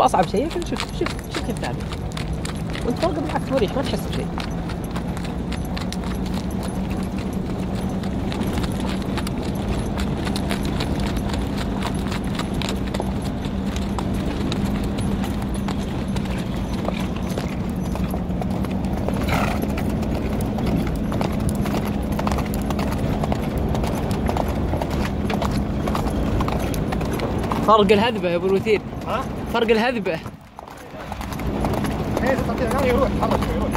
أصعب شيء شوف شوف شوف كيف تعمل. وانت فوق بالعكس مريح ما تحس بشيء. فرق الهذبة يا أبو الوتير ها؟ فرق الهذبة. إيه يروح يتحرك شوي يروح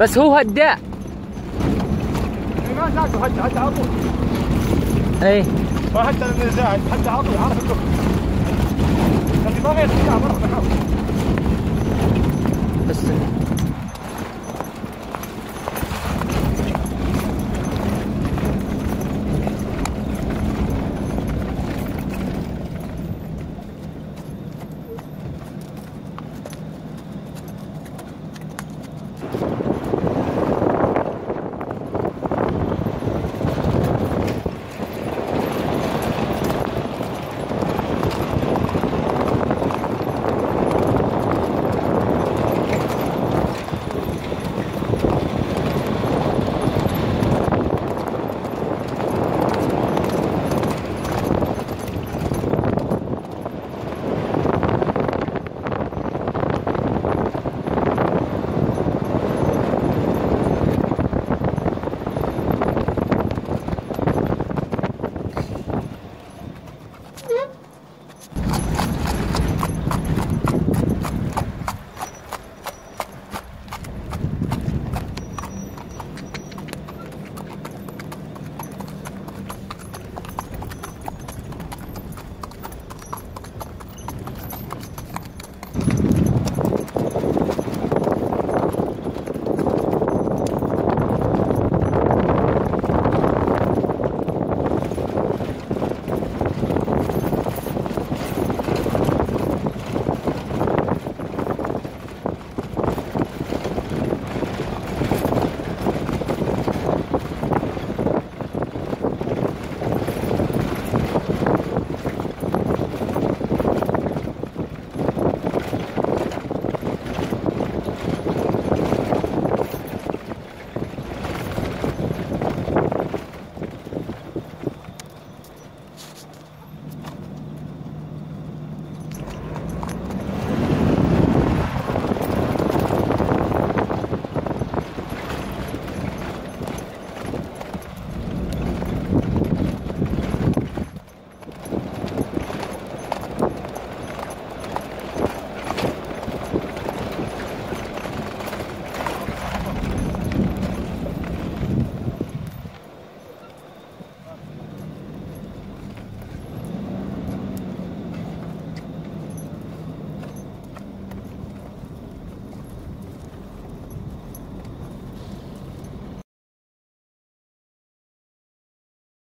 بس هو هداء ما زادوا حتى حتى على طول. اي ما حتى زاد حتى على طول عارف اللوك لكن ما غير مرة بحاول